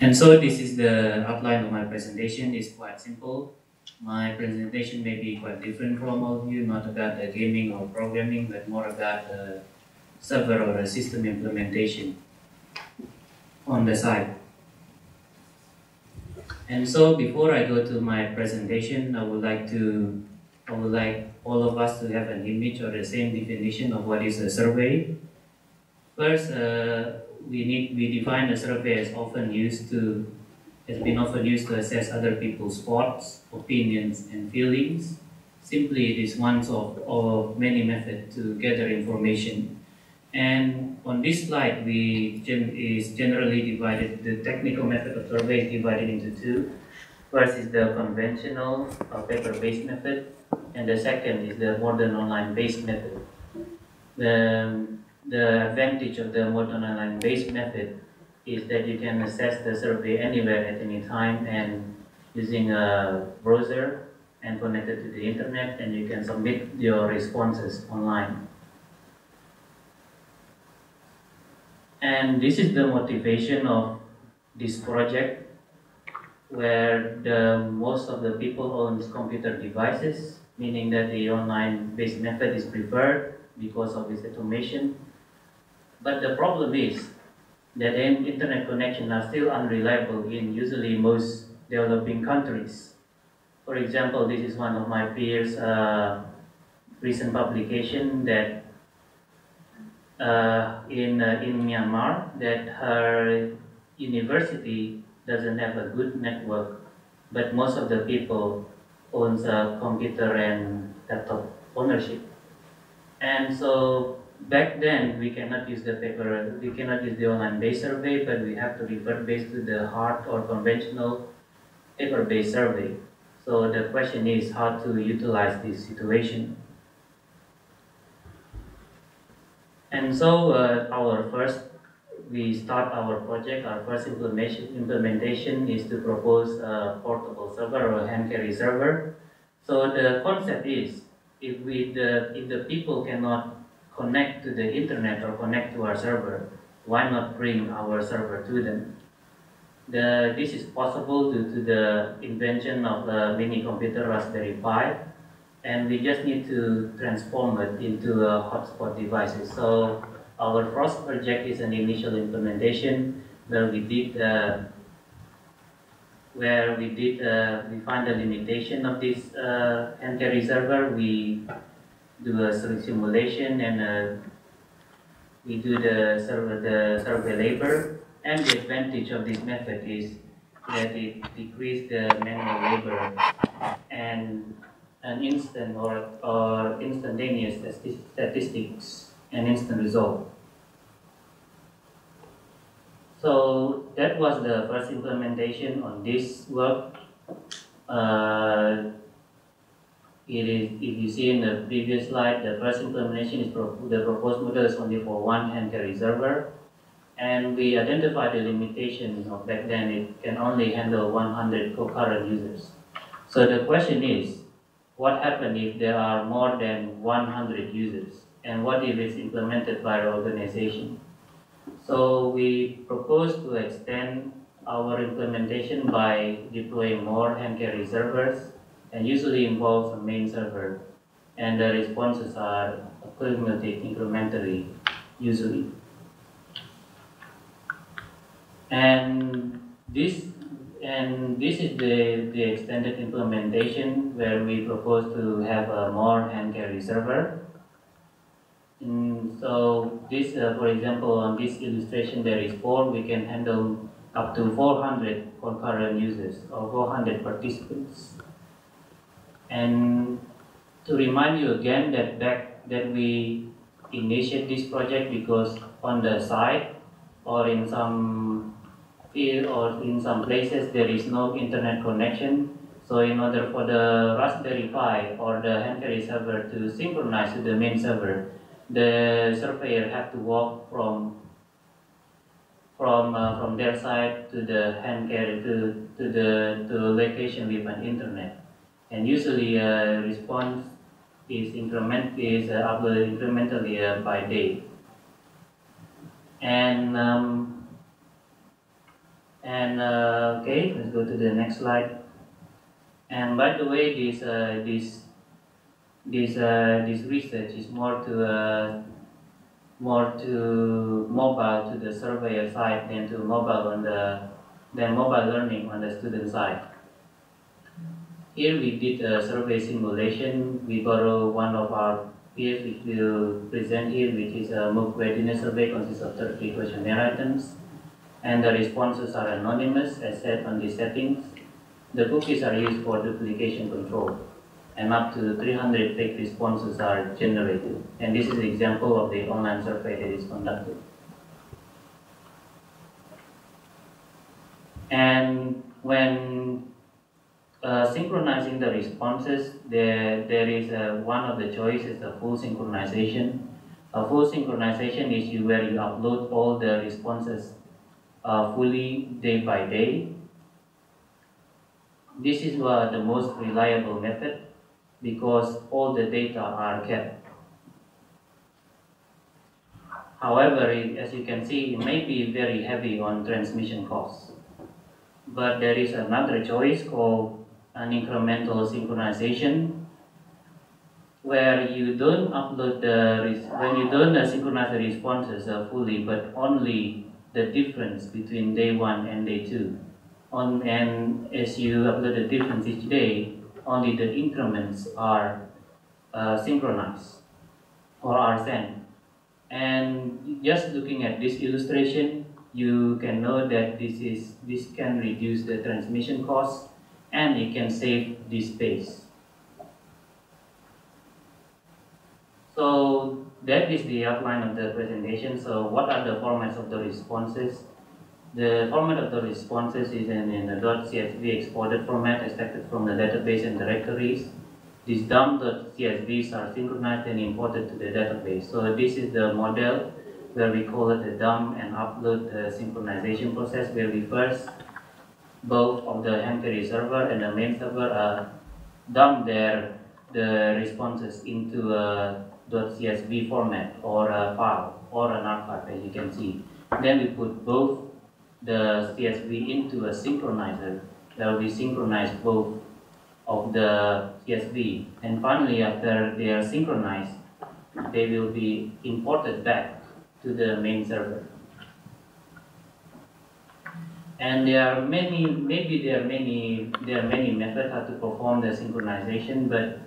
And so this is the outline of my presentation. It's quite simple. My presentation may be quite different from all of you, not about the gaming or programming, but more about the server or a system implementation on the side. And so before I go to my presentation, I would like to, I would like all of us to have an image or the same definition of what is a survey. First, uh, we need we define a survey as often used to has been often used to assess other people's thoughts, opinions, and feelings. Simply, it is one of, of many methods to gather information. And on this slide, we gen is generally divided, the technical method of survey is divided into two. First is the conventional paper-based method, and the second is the modern online-based method. The, the advantage of the modern online-based method is that you can access the survey anywhere at any time and using a browser and connected to the internet and you can submit your responses online. And this is the motivation of this project where the most of the people owns computer devices, meaning that the online based method is preferred because of its automation. But the problem is that internet connections are still unreliable in usually most developing countries. For example, this is one of my peers' uh, recent publication that uh, in uh, in Myanmar that her university doesn't have a good network, but most of the people owns a computer and laptop ownership, and so back then we cannot use the paper, we cannot use the online-based survey, but we have to refer based to the hard or conventional paper-based survey. So the question is how to utilize this situation. And so uh, our first, we start our project, our first implementation, implementation is to propose a portable server or hand carry server. So the concept is, if we the if the people cannot connect to the internet or connect to our server, why not bring our server to them? The, this is possible due to the invention of the mini computer Raspberry Pi, and we just need to transform it into a hotspot device. So our first project is an initial implementation where we did uh, where we did uh, we find the limitation of this uh, carry server. We do a simulation and uh, we do the server the survey labor. And the advantage of this method is that it decreases the manual labor and an instant or, or instantaneous statistics and instant result. So that was the first implementation on this work. Uh, it is, if you see in the previous slide, the first implementation is pro the proposed model is only for one hand carry server. And we identified the limitation of back then it can only handle 100 concurrent users. So the question is, what happens if there are more than 100 users? And what if it's implemented by our organization? So we propose to extend our implementation by deploying more hand carry servers and usually involves a main server and the responses are accumulated incrementally usually. And this and this is the, the extended implementation where we propose to have a more hand carry server. And so this, uh, for example, on this illustration there is four, we can handle up to 400 concurrent users or 400 participants. And to remind you again that back that we initiate this project because on the site or in some field or in some places there is no internet connection. So in order for the Raspberry Pi or the hand carry server to synchronize to the main server, the surveyor have to walk from from uh, from their side to the hand carry to to the to location with an internet and usually uh, response is increment is uh, uploaded incrementally by day. And um, And uh, okay, let's go to the next slide. And by the way, this uh, this this this research is more to more to mobile to the surveyor side than to mobile on the than mobile learning on the student side. Here we did a survey simulation. We borrow one of our peers which will present here, which is a MOOC readiness survey consists of 30 questionnaire items. And the responses are anonymous as set on the settings. The cookies are used for duplication control and up to 300 fake responses are generated. And this is an example of the online survey that is conducted. And when uh, synchronizing the responses, there, there is a, one of the choices, the full synchronization. A full synchronization is you, where you upload all the responses uh, fully day by day. This is uh, the most reliable method because all the data are kept. However, as you can see, it may be very heavy on transmission costs. But there is another choice called an incremental synchronization where you don't upload the, when you don't synchronize the responses uh, fully, but only the difference between day one and day two. On, and as you upload the difference each day, only the increments are uh, synchronized or are sent. And just looking at this illustration, you can know that this is this can reduce the transmission cost and it can save this space. So that is the outline of the presentation. So what are the formats of the responses? The format of the responses is in, in a .csv exported format extracted from the database and directories. These dump.csvs are synchronized and imported to the database. So this is the model where we call it the dump and upload uh, synchronization process where we first both of the hand carry server and the main server uh, dump their the responses into a .csv format or a file or an archive as you can see. Then we put both the CSV into a synchronizer that will be synchronized both of the CSV. And finally, after they are synchronized, they will be imported back to the main server. And there are many, maybe there are many, there are many methods how to perform the synchronization, but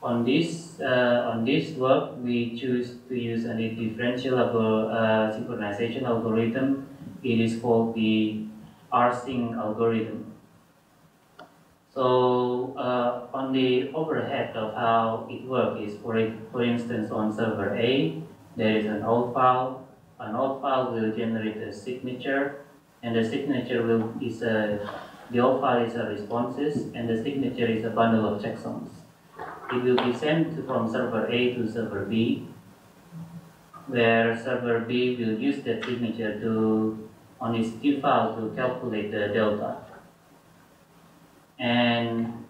on this, uh, on this work, we choose to use a differential uh, synchronization algorithm it is called the rsync algorithm. So uh, on the overhead of how it works is, for, it, for instance, on server A, there is an old file. An old file will generate a signature, and the signature will is a the old file is a responses, and the signature is a bundle of checksums. It will be sent from server A to server B, where server B will use that signature to on its new file to calculate the delta. And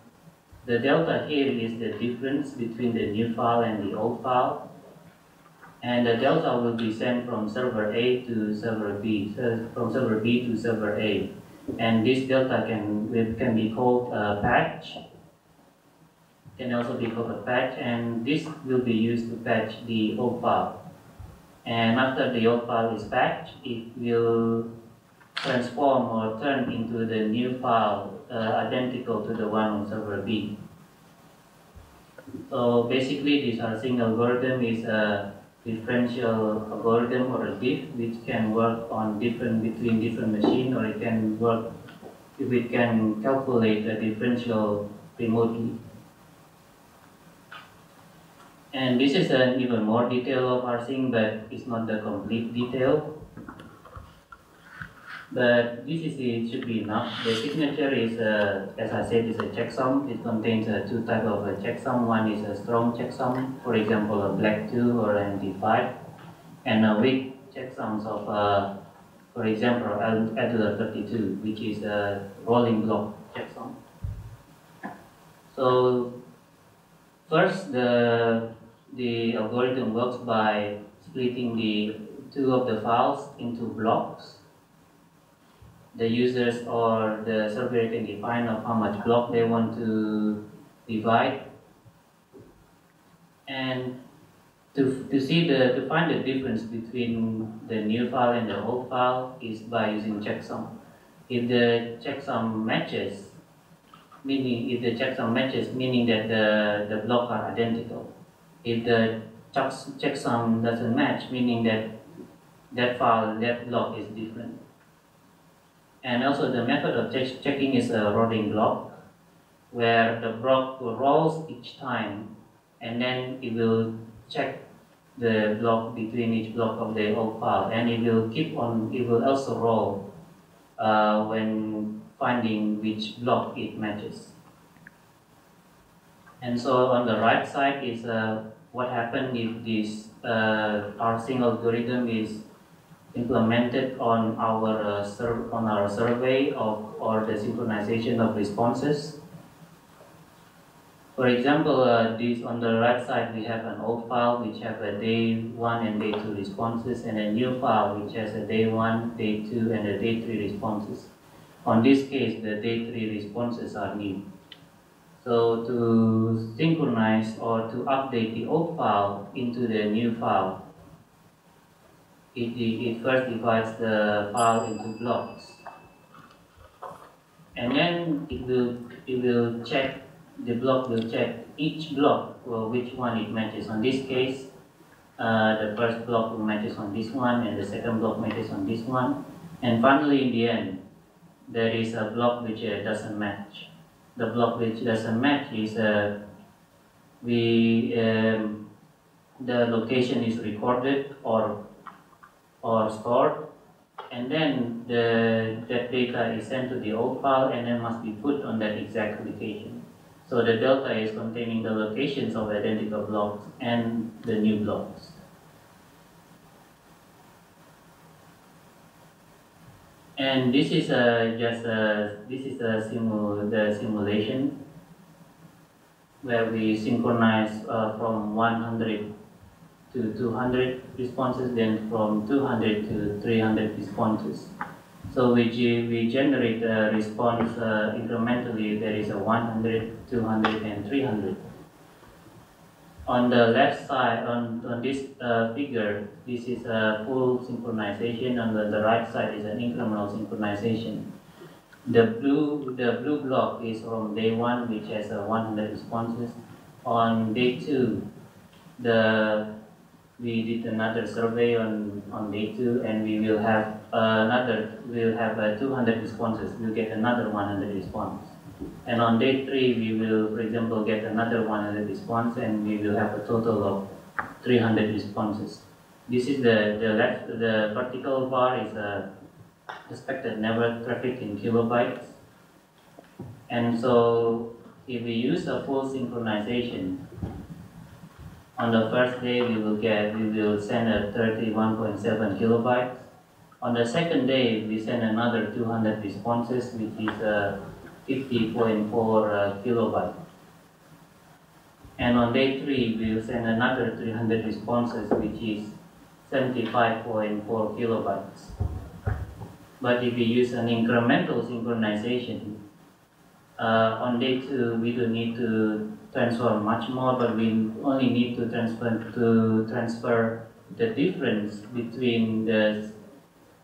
the delta here is the difference between the new file and the old file. And the delta will be sent from server A to server B, so from server B to server A. And this delta can, can be called a patch, can also be called a patch, and this will be used to patch the old file. And after the old file is patched, it will transform or turn into the new file uh, identical to the one on server B. So basically this rsync algorithm is a differential algorithm or a diff which can work on different between different machines or it can work if it can calculate a differential remotely. And this is an even more detail of rsync but it's not the complete detail. But this is it should be enough. The signature is, uh, as I said, is a checksum. It contains uh, two types of a checksum. One is a strong checksum, for example, a BLAKE2 or an MD5, and a weak checksums of, uh, for example, Adler 32, which is a rolling block checksum. So first, the the algorithm works by splitting the two of the files into blocks the users or the surveyor can define of how much block they want to divide. And to, to see the to find the difference between the new file and the old file is by using checksum. If the checksum matches, meaning if the checksum matches, meaning that the, the blocks are identical. If the checksum doesn't match, meaning that that file, that block is different. And also the method of check checking is a rolling block, where the block will rolls each time, and then it will check the block between each block of the old file, and it will keep on, it will also roll uh, when finding which block it matches. And so on the right side is uh, what happens if this uh, rsync algorithm is implemented on our uh, on our survey of or the synchronization of responses. For example, uh, this on the right side we have an old file which have a day one and day two responses, and a new file which has a day one, day two, and a day three responses. On this case, the day three responses are new. So to synchronize or to update the old file into the new file, it, it first divides the file into blocks. And then it will, it will check, the block will check each block for which one it matches. On this case, uh, the first block matches on this one and the second block matches on this one. And finally, in the end, there is a block which uh, doesn't match. The block which doesn't match is uh, we um, the location is recorded or or stored and then the that data is sent to the old file and then must be put on that exact location. So the delta is containing the locations of identical blocks and the new blocks. And this is a, just a, this is a simu, the simulation where we synchronize uh, from 100 to 200 responses, then from 200 to 300 responses. So we, we generate a response uh, incrementally, there is a 100, 200, and 300. On the left side, on, on this uh, figure, this is a full synchronization. On the, the right side is an incremental synchronization. The blue, the blue block is from day one, which has uh, 100 responses. On day two, the we did another survey on, on day two and we will have another, we'll have uh, 200 responses, we'll get another 100 response. And on day three, we will, for example, get another 100 response and we will have a total of 300 responses. This is the, the left, the vertical bar is the expected network traffic in kilobytes. And so if we use a full synchronization, on the first day, we will get, we will send a 31.7 kilobytes. On the second day, we send another 200 responses, which is uh, 50.4 uh, kilobytes. And on day three, we will send another 300 responses, which is 75.4 kilobytes. But if we use an incremental synchronization, uh, on day two, we don't need to transfer much more, but we only need to transfer to transfer the difference between the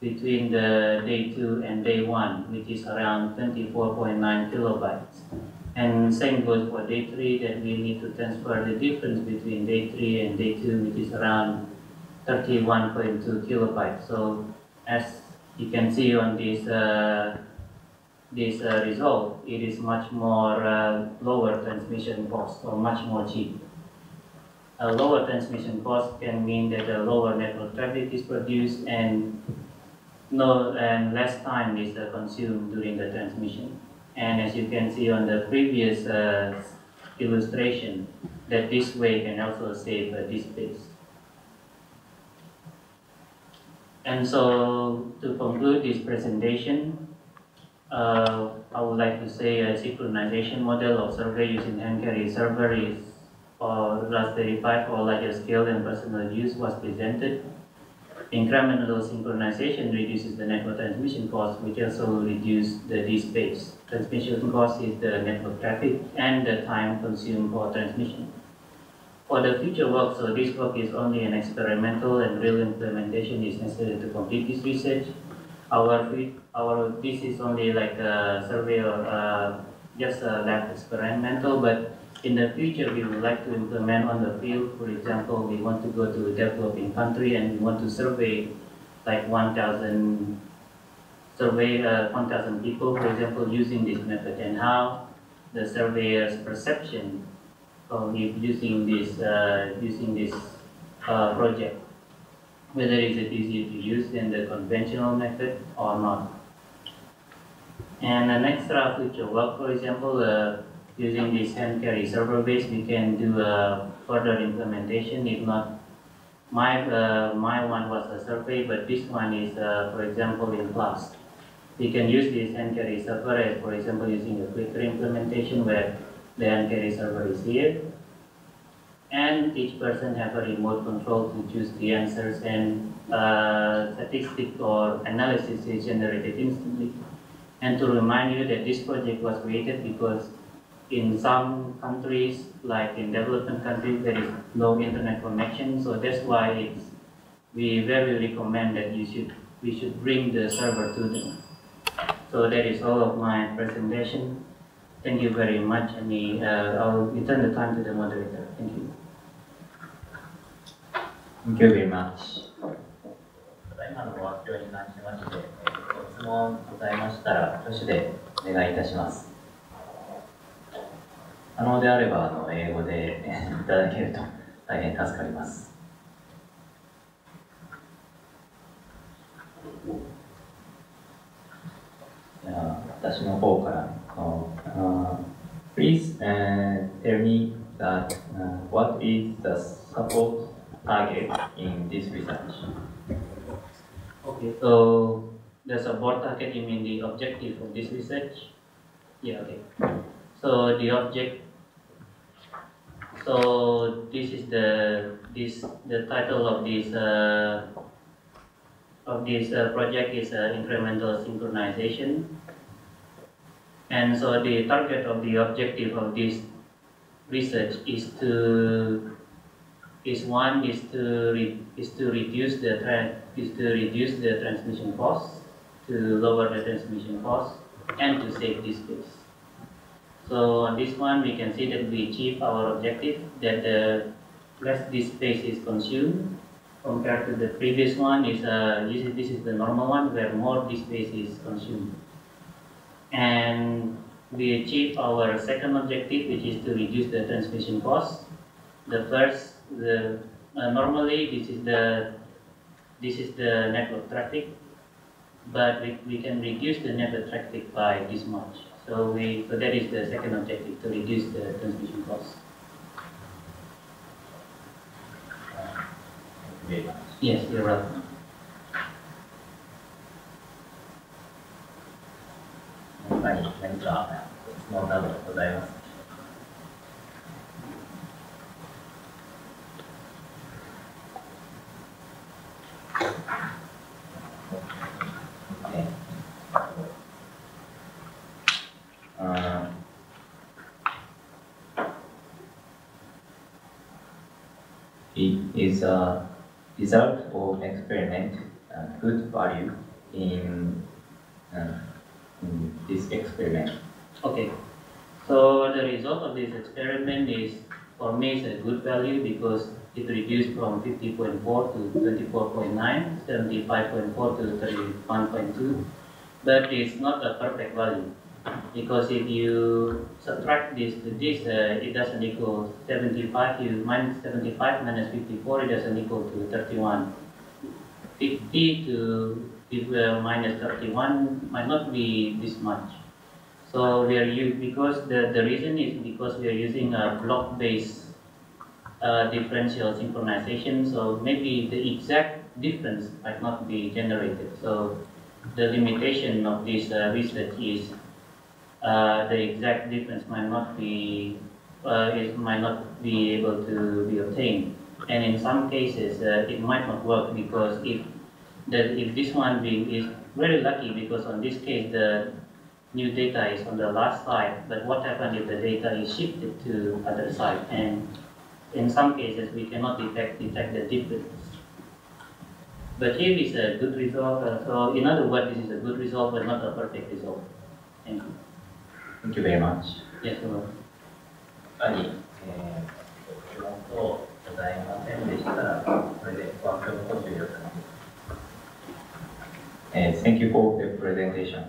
between the day two and day one, which is around 24.9 kilobytes. And same goes for day three, that we need to transfer the difference between day three and day two, which is around 31.2 kilobytes. So as you can see on this uh, this uh, result, it is much more uh, lower transmission cost or much more cheap. A lower transmission cost can mean that a lower network traffic is produced and no and less time is uh, consumed during the transmission. And as you can see on the previous uh, illustration, that this way can also save uh, this space. And so to conclude this presentation, uh, I would like to say a synchronization model of survey using hand carry server is for Raspberry Pi for larger scale and personal use was presented. Incremental synchronization reduces the network transmission cost, which also reduces the D-space. Transmission cost is the network traffic and the time consumed for transmission. For the future work, so this work is only an experimental and real implementation is necessary to complete this research. Our, our this is only like a survey or uh, just a lab experimental, but in the future we would like to implement on the field. For example, we want to go to a developing country and we want to survey like 1,000 survey uh, 1,000 people, for example, using this method and how the surveyor's perception of using this uh, using this uh, project, whether is it easier to use than the conventional method or not. And the next an extra feature work, for example, uh, using this hand carry server base, we can do a further implementation. If not, my uh, my one was a survey, but this one is, uh, for example, in class. We can use this hand carry server as, for example, using a clicker implementation where the hand carry server is here. And each person have a remote control to choose the answers and uh, statistic or analysis is generated instantly. And to remind you that this project was created because in some countries, like in developing countries, there is no internet connection. So that's why it's, we very recommend that you should we should bring the server to them. So that is all of my presentation. Thank you very much, and uh, I'll return the time to the moderator. Thank you. Thank you very much. 今のご発表に関しまして、ご質問ございましたら、挙手でお願いいたします。可能であれば、あの英語でいただけると大変助かります。じゃあ、私の方から、uh, please、uh, tell me that、uh, what is the support target in this research? Okay, so the support target, you mean the objective of this research? Yeah, okay. So the object, so this is the this the title of this uh, of this uh, project is uh, incremental synchronization. And so the target of the objective of this research is to is one is to re, is to reduce the is to reduce the transmission cost, to lower the transmission cost, and to save this space. So on this one, we can see that we achieve our objective that the less this space is consumed compared to the previous one is uh, this is, this is the normal one where more this space is consumed. And we achieve our second objective, which is to reduce the transmission cost. The first the uh, normally this is the this is the network traffic, but we, we can reduce the network traffic by this much. So we so that is the second objective to reduce the transmission cost. Yes, you're right. Right. is a result of experiment uh, good value in, uh, in this experiment? Okay. So the result of this experiment is for me is a good value because it reduced from 50.4 to 24.9, 75.4 to 31.2, but it's not a perfect value because if you subtract this to this, uh, it doesn't equal 75, you minus 75 minus 54, it doesn't equal to 31. 50 to uh, minus 31 might not be this much. So we are using, because the, the reason is because we are using a block-based uh, differential synchronization, so maybe the exact difference might not be generated. So the limitation of this uh, research is uh, the exact difference might not be uh, it might not be able to be obtained. And in some cases, uh, it might not work because if that if this one being is very lucky because on this case the new data is on the last side, but what happens if the data is shifted to other side? And in some cases we cannot detect detect the difference. But here is a good result. Uh, so in other words, this is a good result, but not a perfect result. Thank you. Thank you very much. Yes, sir. 他に、えー、質問とございませんでしたら、これでワークショップを終了させて Uh, thank you for the presentation.